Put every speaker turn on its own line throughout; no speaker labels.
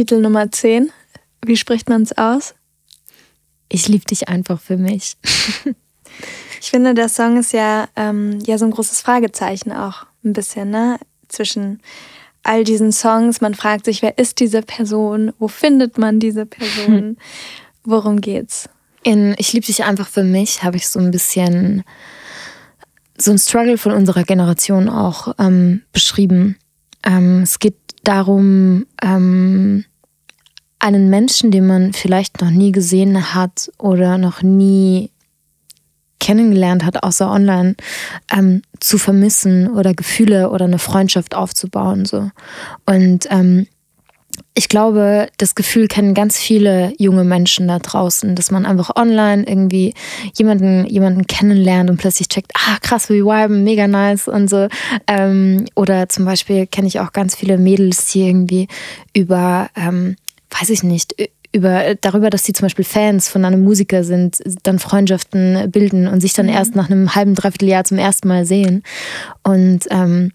Titel Nummer 10. Wie spricht man es aus?
Ich liebe dich einfach für mich.
ich finde, der Song ist ja, ähm, ja so ein großes Fragezeichen auch ein bisschen, ne? Zwischen all diesen Songs. Man fragt sich, wer ist diese Person? Wo findet man diese Person? Worum geht's?
In Ich liebe dich einfach für mich habe ich so ein bisschen so ein Struggle von unserer Generation auch ähm, beschrieben. Ähm, es geht darum, ähm, einen Menschen, den man vielleicht noch nie gesehen hat oder noch nie kennengelernt hat, außer online, ähm, zu vermissen oder Gefühle oder eine Freundschaft aufzubauen. So. Und ähm, ich glaube, das Gefühl kennen ganz viele junge Menschen da draußen, dass man einfach online irgendwie jemanden, jemanden kennenlernt und plötzlich checkt, ah krass, wir viben, mega nice und so. Ähm, oder zum Beispiel kenne ich auch ganz viele Mädels, die irgendwie über, ähm, weiß ich nicht, über darüber, dass sie zum Beispiel Fans von einem Musiker sind, dann Freundschaften bilden und sich dann mhm. erst nach einem halben, dreiviertel Jahr zum ersten Mal sehen. Und ähm,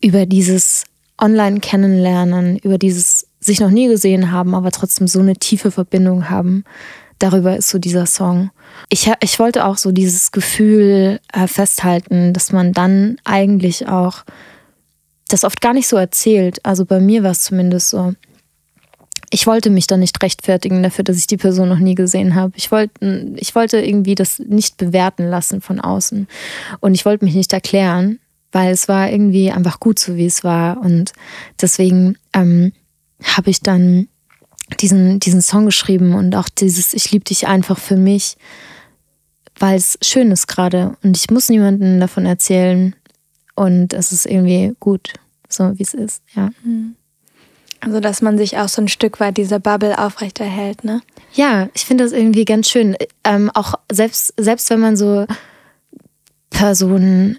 über dieses online kennenlernen, über dieses sich noch nie gesehen haben, aber trotzdem so eine tiefe Verbindung haben. Darüber ist so dieser Song. Ich, ich wollte auch so dieses Gefühl äh, festhalten, dass man dann eigentlich auch das oft gar nicht so erzählt. Also bei mir war es zumindest so. Ich wollte mich dann nicht rechtfertigen dafür, dass ich die Person noch nie gesehen habe. Ich wollte, ich wollte irgendwie das nicht bewerten lassen von außen. Und ich wollte mich nicht erklären, weil es war irgendwie einfach gut so, wie es war. Und deswegen ähm, habe ich dann diesen, diesen Song geschrieben und auch dieses Ich liebe dich einfach für mich, weil es schön ist gerade und ich muss niemandem davon erzählen und es ist irgendwie gut, so wie es ist, ja. Mhm.
Also, dass man sich auch so ein Stück weit dieser Bubble aufrechterhält, ne?
Ja, ich finde das irgendwie ganz schön. Ähm, auch selbst, selbst wenn man so Personen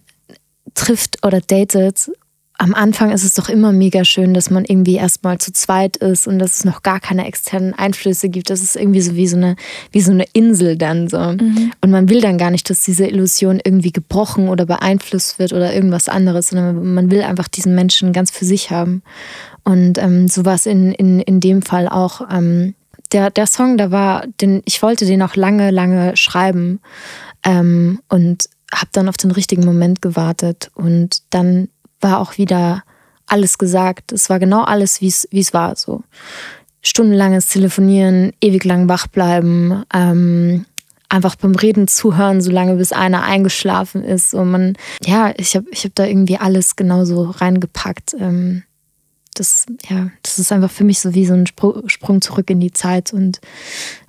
trifft oder datet, am Anfang ist es doch immer mega schön, dass man irgendwie erstmal zu zweit ist und dass es noch gar keine externen Einflüsse gibt. Das ist irgendwie so wie so eine, wie so eine Insel dann so. Mhm. Und man will dann gar nicht, dass diese Illusion irgendwie gebrochen oder beeinflusst wird oder irgendwas anderes, sondern man will einfach diesen Menschen ganz für sich haben. Und ähm, so war es in, in, in dem Fall auch. Ähm, der, der Song, da war, den, ich wollte den auch lange, lange schreiben. Ähm, und habe dann auf den richtigen Moment gewartet und dann war auch wieder alles gesagt. Es war genau alles, wie es war. So stundenlanges Telefonieren, ewig lang wach bleiben, ähm, einfach beim Reden zuhören, solange bis einer eingeschlafen ist. Und man, ja, ich habe ich hab da irgendwie alles genauso reingepackt. Ähm, das, ja, das ist einfach für mich so wie so ein Sprung zurück in die Zeit und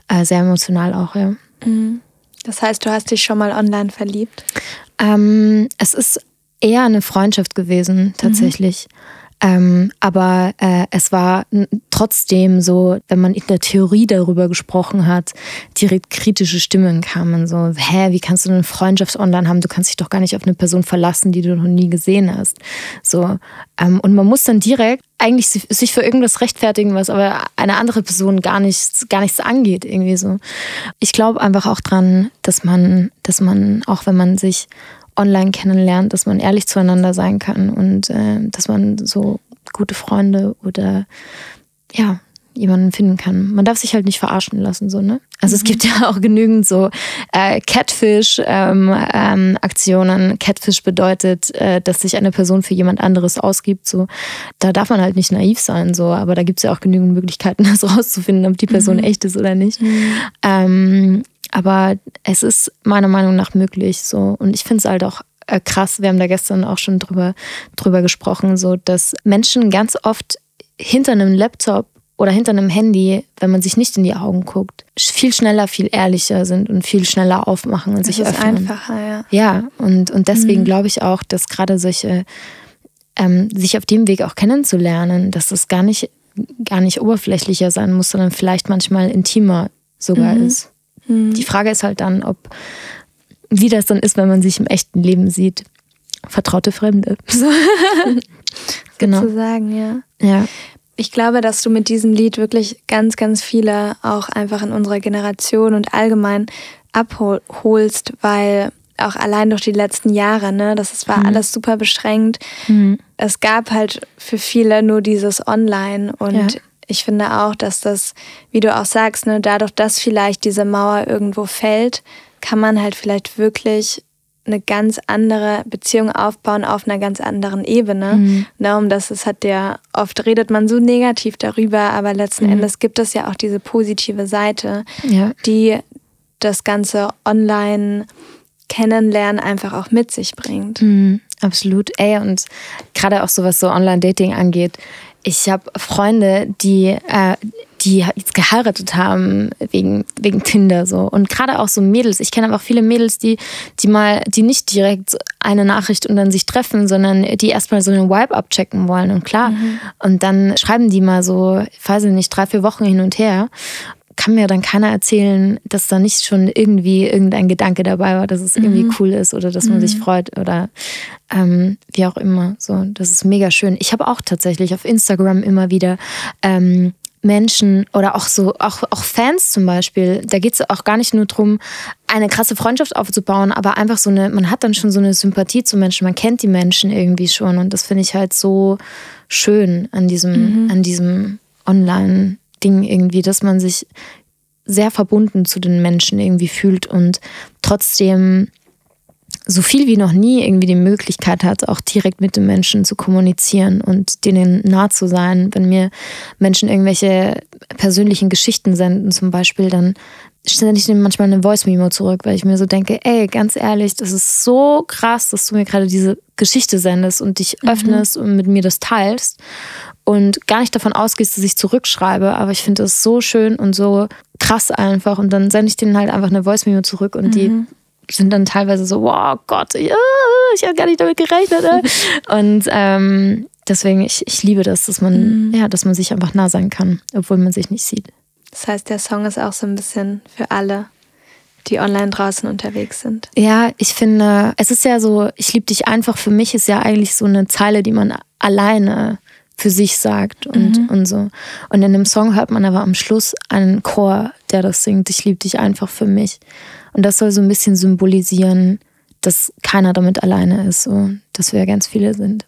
äh, sehr emotional auch, ja.
Mhm. Das heißt, du hast dich schon mal online verliebt?
Ähm, es ist eher eine Freundschaft gewesen, tatsächlich. Mhm. Ähm, aber äh, es war trotzdem so, wenn man in der Theorie darüber gesprochen hat, direkt kritische Stimmen kamen. So, hä, wie kannst du eine Freundschaft online haben? Du kannst dich doch gar nicht auf eine Person verlassen, die du noch nie gesehen hast. So, ähm, und man muss dann direkt eigentlich sich für irgendwas rechtfertigen, was aber eine andere Person gar nichts, gar nichts angeht, irgendwie so. Ich glaube einfach auch dran, dass man, dass man, auch wenn man sich online kennenlernt, dass man ehrlich zueinander sein kann und äh, dass man so gute Freunde oder ja, jemanden finden kann. Man darf sich halt nicht verarschen lassen, so, ne? Also mhm. es gibt ja auch genügend so äh, Catfish-Aktionen. Ähm, ähm, Catfish bedeutet, äh, dass sich eine Person für jemand anderes ausgibt. So, da darf man halt nicht naiv sein, so, aber da gibt es ja auch genügend Möglichkeiten, das rauszufinden, ob die Person mhm. echt ist oder nicht. Mhm. Ähm, aber es ist meiner Meinung nach möglich so. Und ich finde es halt auch äh, krass, wir haben da gestern auch schon drüber, drüber gesprochen, so dass Menschen ganz oft hinter einem Laptop oder hinter einem Handy, wenn man sich nicht in die Augen guckt, viel schneller, viel ehrlicher sind und viel schneller aufmachen und das sich öffnen.
einfacher, ja.
Ja, und, und deswegen mhm. glaube ich auch, dass gerade solche, ähm, sich auf dem Weg auch kennenzulernen, dass das gar nicht, gar nicht oberflächlicher sein muss, sondern vielleicht manchmal intimer sogar mhm. ist. Mhm. Die Frage ist halt dann, ob, wie das dann ist, wenn man sich im echten Leben sieht. Vertraute Fremde. So.
genau. Sozusagen, ja.
Ja.
Ich glaube, dass du mit diesem Lied wirklich ganz, ganz viele auch einfach in unserer Generation und allgemein abholst, weil auch allein durch die letzten Jahre, ne, das war mhm. alles super beschränkt. Mhm. Es gab halt für viele nur dieses Online und ja. Ich finde auch, dass das, wie du auch sagst, ne, dadurch, dass vielleicht diese Mauer irgendwo fällt, kann man halt vielleicht wirklich eine ganz andere Beziehung aufbauen auf einer ganz anderen Ebene. Mhm. Darum, dass es hat ja, oft redet man so negativ darüber, aber letzten mhm. Endes gibt es ja auch diese positive Seite, ja. die das ganze Online Kennenlernen einfach auch mit sich bringt.
Mhm, absolut. Ey, und gerade auch so was so Online-Dating angeht, ich habe Freunde, die, äh, die jetzt geheiratet haben wegen, wegen Tinder so. Und gerade auch so Mädels. Ich kenne aber auch viele Mädels, die, die mal, die nicht direkt eine Nachricht und dann sich treffen, sondern die erstmal so einen Vibe abchecken wollen. Und klar. Mhm. Und dann schreiben die mal so, ich weiß nicht, drei, vier Wochen hin und her kann mir dann keiner erzählen, dass da nicht schon irgendwie irgendein Gedanke dabei war, dass es irgendwie mhm. cool ist oder dass man mhm. sich freut oder ähm, wie auch immer. So, das ist mega schön. Ich habe auch tatsächlich auf Instagram immer wieder ähm, Menschen oder auch so, auch, auch Fans zum Beispiel, da geht es auch gar nicht nur darum, eine krasse Freundschaft aufzubauen, aber einfach so eine, man hat dann schon so eine Sympathie zu Menschen, man kennt die Menschen irgendwie schon und das finde ich halt so schön an diesem, mhm. an diesem Online- Ding irgendwie, dass man sich sehr verbunden zu den Menschen irgendwie fühlt und trotzdem so viel wie noch nie irgendwie die Möglichkeit hat, auch direkt mit den Menschen zu kommunizieren und denen nah zu sein. Wenn mir Menschen irgendwelche persönlichen Geschichten senden, zum Beispiel, dann stelle ich denen manchmal eine Voice-Memo zurück, weil ich mir so denke, ey, ganz ehrlich, das ist so krass, dass du mir gerade diese Geschichte sendest und dich mhm. öffnest und mit mir das teilst und gar nicht davon ausgehst, dass ich zurückschreibe, aber ich finde es so schön und so krass einfach und dann sende ich denen halt einfach eine Voice-Memo zurück und mhm. die sind dann teilweise so, wow Gott, ich habe gar nicht damit gerechnet. Ne? und ähm, deswegen, ich, ich liebe das, dass man, mhm. ja, dass man sich einfach nah sein kann, obwohl man sich nicht sieht.
Das heißt, der Song ist auch so ein bisschen für alle, die online draußen unterwegs sind.
Ja, ich finde, es ist ja so, ich liebe dich einfach, für mich ist ja eigentlich so eine Zeile, die man alleine für sich sagt und, mhm. und so. Und in dem Song hört man aber am Schluss einen Chor, der das singt, ich liebe dich einfach für mich. Und das soll so ein bisschen symbolisieren, dass keiner damit alleine ist, so, dass wir ja ganz viele sind.